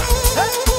Hey!